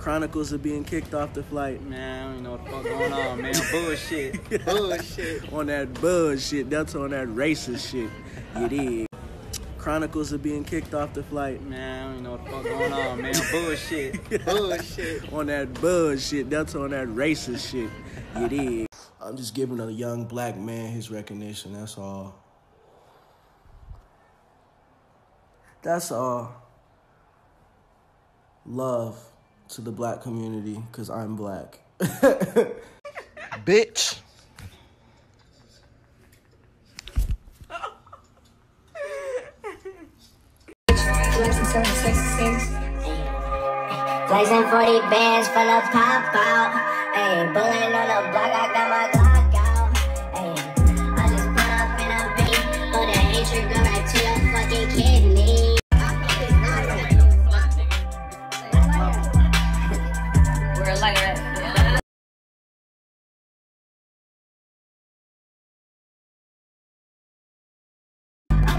Chronicles of being kicked off the flight. Man, I don't even know what the fuck going on, man. Bullshit. Bullshit. on that bullshit. That's on that racist shit. It is. Chronicles of being kicked off the flight. Man, I don't even know what the fuck going on, man. Bullshit. Bullshit. on that bullshit. That's on that racist shit. It is. I'm just giving a young black man his recognition. That's all. That's all. Love to the black community because I'm black. Bitch. Flexing 40 bands for the pop out. Ayy, bullet on the block, I got my